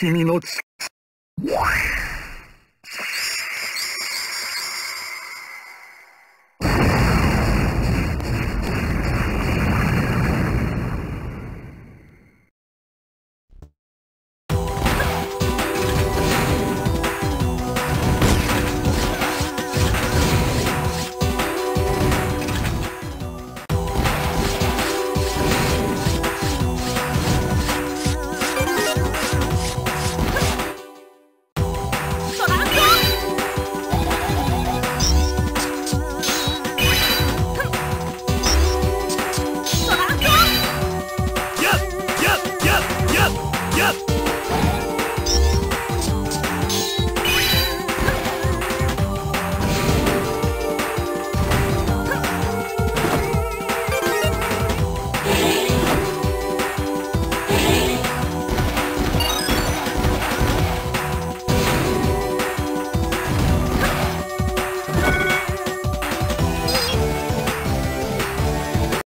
君の力やっ